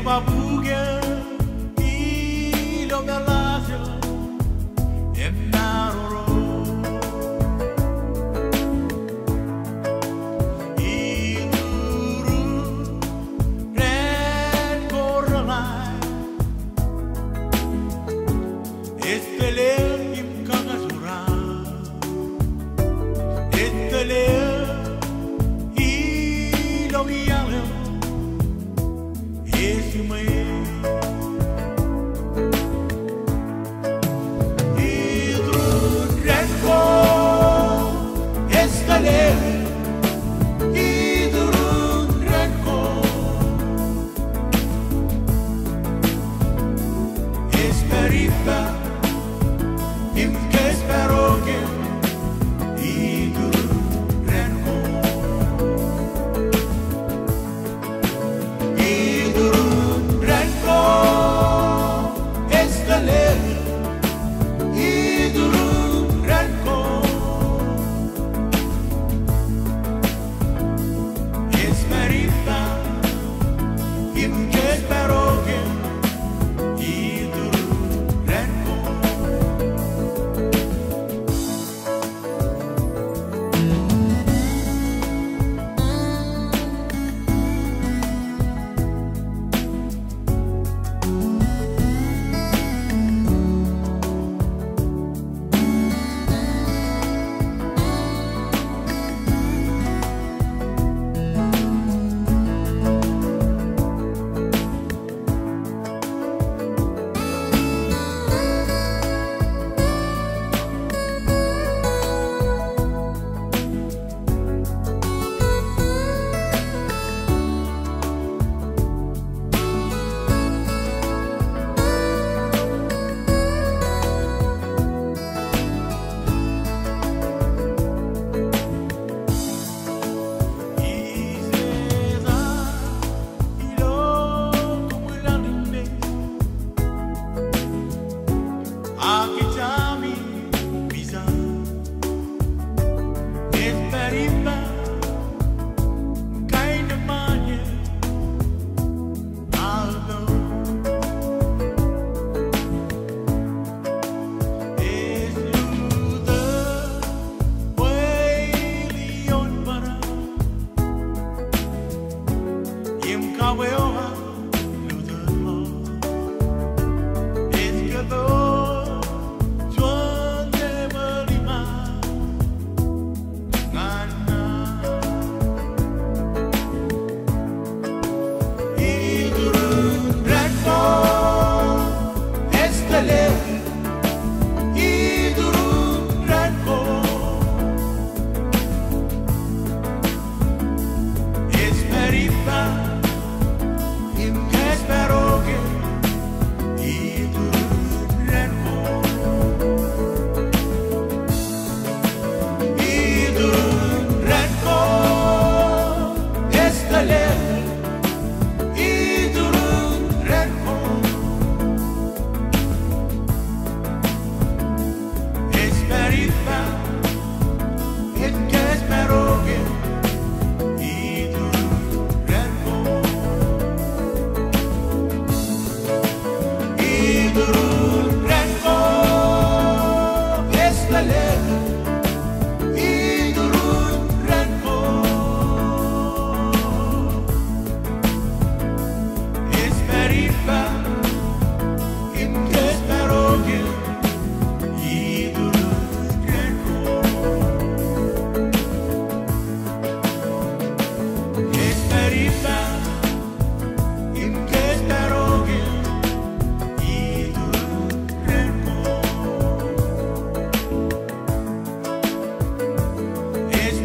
babuge ilo bela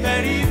Esperifa